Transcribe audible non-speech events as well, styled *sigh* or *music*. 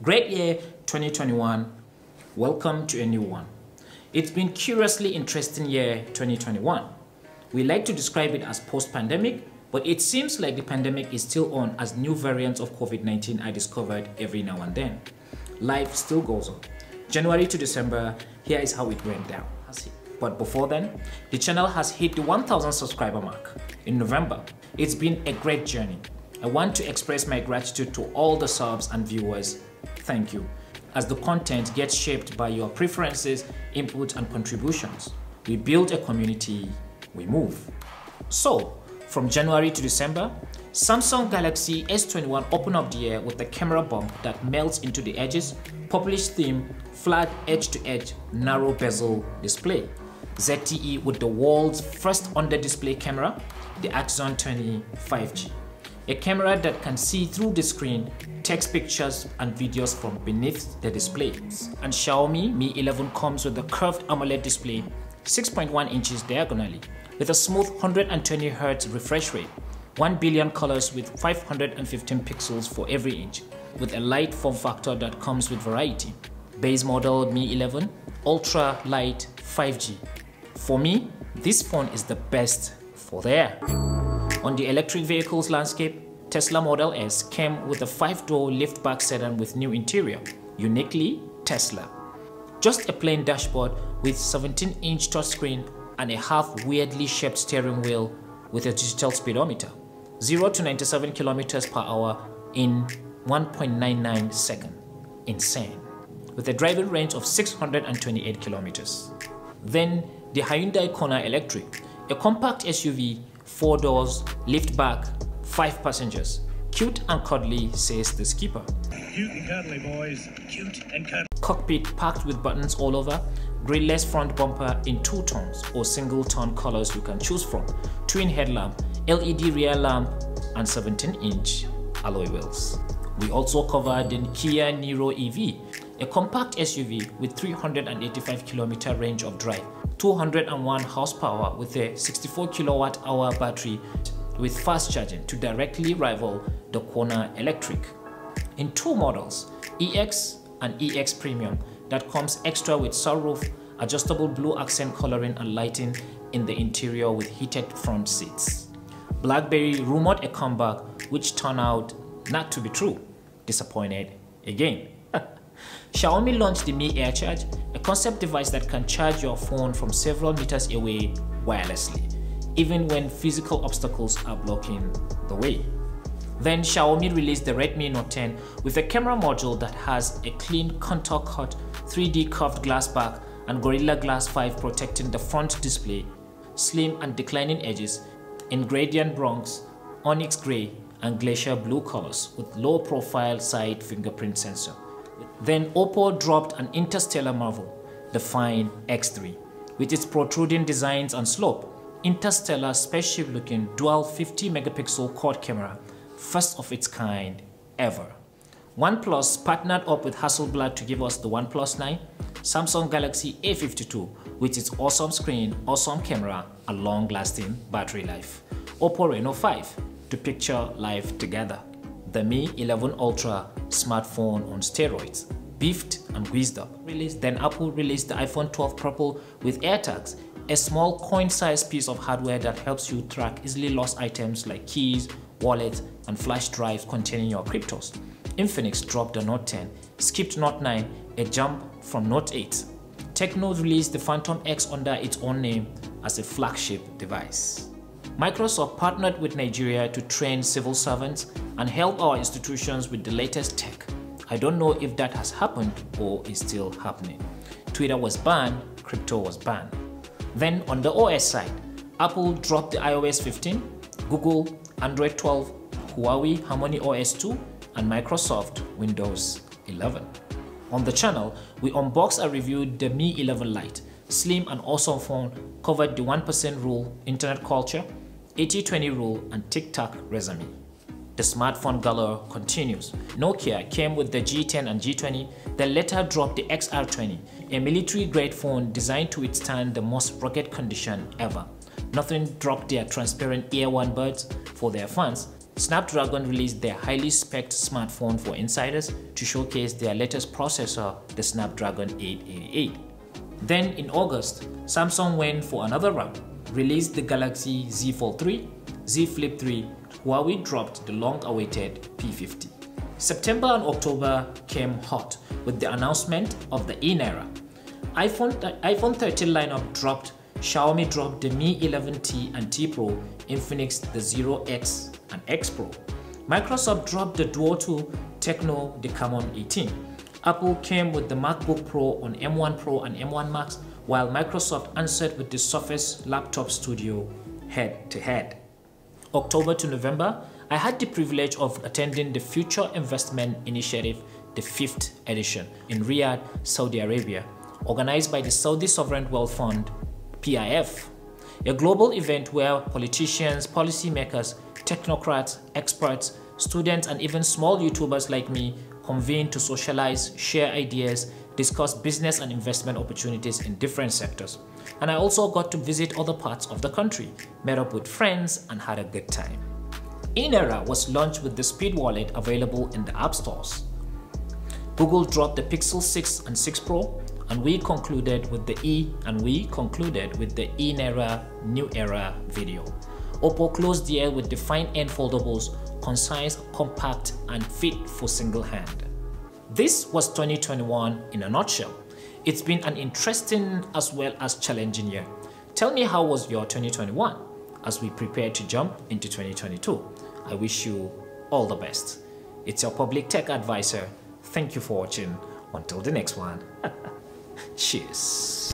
Great year 2021. Welcome to a new one. It's been curiously interesting year 2021. We like to describe it as post-pandemic, but it seems like the pandemic is still on as new variants of COVID-19 are discovered every now and then. Life still goes on. January to December, here is how it went down. But before then, the channel has hit the 1000 subscriber mark in November. It's been a great journey. I want to express my gratitude to all the subs and viewers. Thank you. As the content gets shaped by your preferences, input and contributions. We build a community, we move. So, from January to December, Samsung Galaxy S21 opened up the air with a camera bump that melts into the edges, published theme, flat edge-to-edge, -edge, narrow bezel display. ZTE with the world's first under-display camera, the Axon 20 5G. A camera that can see through the screen, takes pictures and videos from beneath the display. And Xiaomi Mi 11 comes with a curved AMOLED display, 6.1 inches diagonally, with a smooth 120Hz refresh rate, 1 billion colors with 515 pixels for every inch, with a light form factor that comes with variety. Base model Mi 11, ultra light 5G, for me, this phone is the best for there. On the electric vehicles landscape, Tesla Model S came with a 5-door liftback sedan with new interior, uniquely Tesla. Just a plain dashboard with 17-inch touchscreen and a half weirdly shaped steering wheel with a digital speedometer. 0 to 97 kilometers per hour in 1.99 seconds. Insane. With a driving range of 628 kilometers. Then the Hyundai Kona Electric, a compact SUV, 4 doors, lift back, 5 passengers. Cute and cuddly, says the skipper. Cute and cuddly, boys. Cute and cuddly. Cockpit packed with buttons all over, grillless front bumper in two tones or single tone colors you can choose from, twin headlamp, LED rear lamp, and 17-inch alloy wheels. We also covered the Kia Niro EV, a compact SUV with 385 km range of drive 201 horsepower with a 64 kilowatt hour battery with fast charging to directly rival the Kona Electric. In two models, EX and EX Premium, that comes extra with sunroof, adjustable blue accent coloring and lighting in the interior with heated front seats. BlackBerry rumored a comeback which turned out not to be true. Disappointed again. Xiaomi launched the Mi AirCharge, a concept device that can charge your phone from several meters away wirelessly, even when physical obstacles are blocking the way. Then Xiaomi released the Redmi Note 10 with a camera module that has a clean contour cut 3D curved glass back and Gorilla Glass 5 protecting the front display, slim and declining edges in gradient bronze, onyx gray, and glacier blue colors with low profile side fingerprint sensor. Then Oppo dropped an interstellar marvel, the Find X3, with its protruding designs and slope, interstellar spaceship looking dual 50 megapixel quad camera, first of its kind ever. OnePlus partnered up with Hasselblad to give us the OnePlus 9, Samsung Galaxy A52 with its awesome screen, awesome camera, and long-lasting battery life. Oppo Reno 5 to picture life together the Mi 11 Ultra smartphone on steroids, beefed and whizzed up. Released, Then Apple released the iPhone 12 Purple with AirTags, a small coin-sized piece of hardware that helps you track easily lost items like keys, wallets, and flash drives containing your cryptos. Infinix dropped the Note 10, skipped Note 9, a jump from Note 8. Tecno released the Phantom X under its own name as a flagship device. Microsoft partnered with Nigeria to train civil servants and help our institutions with the latest tech. I don't know if that has happened or is still happening. Twitter was banned, crypto was banned. Then on the OS side, Apple dropped the iOS 15, Google, Android 12, Huawei Harmony OS 2, and Microsoft Windows 11. On the channel, we unboxed and reviewed the Mi 11 Lite, slim and awesome phone, covered the 1% rule, internet culture, 80-20 rule and TikTok resume. The smartphone galore continues. Nokia came with the G10 and G20, then later dropped the XR20, a military-grade phone designed to withstand the most rugged condition ever. Nothing dropped their transparent Ear One buds for their fans, Snapdragon released their highly spec'd smartphone for insiders to showcase their latest processor, the Snapdragon 888. Then in August, Samsung went for another round, released the Galaxy Z Fold 3, Z Flip 3, Huawei dropped the long-awaited P50. September and October came hot with the announcement of the eNaira. iPhone, iPhone 13 lineup dropped, Xiaomi dropped the Mi 11T and T Pro, Infinix the Zero X and X Pro. Microsoft dropped the Duo 2, Tecno the Camon 18. Apple came with the MacBook Pro on M1 Pro and M1 Max, while Microsoft answered with the Surface Laptop Studio head-to-head. -head. October to November, I had the privilege of attending the Future Investment Initiative, the fifth edition, in Riyadh, Saudi Arabia, organized by the Saudi Sovereign Wealth Fund, PIF, a global event where politicians, policymakers, technocrats, experts, students, and even small YouTubers like me convene to socialize, share ideas, discuss business and investment opportunities in different sectors. And I also got to visit other parts of the country, met up with friends, and had a good time. eNaira was launched with the Speed Wallet available in the app stores. Google dropped the Pixel 6 and 6 Pro, and we concluded with the E and we concluded with the eNaira New Era video. Oppo closed the year with the Find N foldables concise, compact, and fit for single hand. This was 2021 in a nutshell. It's been an interesting as well as challenging year. Tell me how was your 2021 as we prepare to jump into 2022. I wish you all the best. It's your public tech advisor. Thank you for watching. Until the next one. *laughs* Cheers.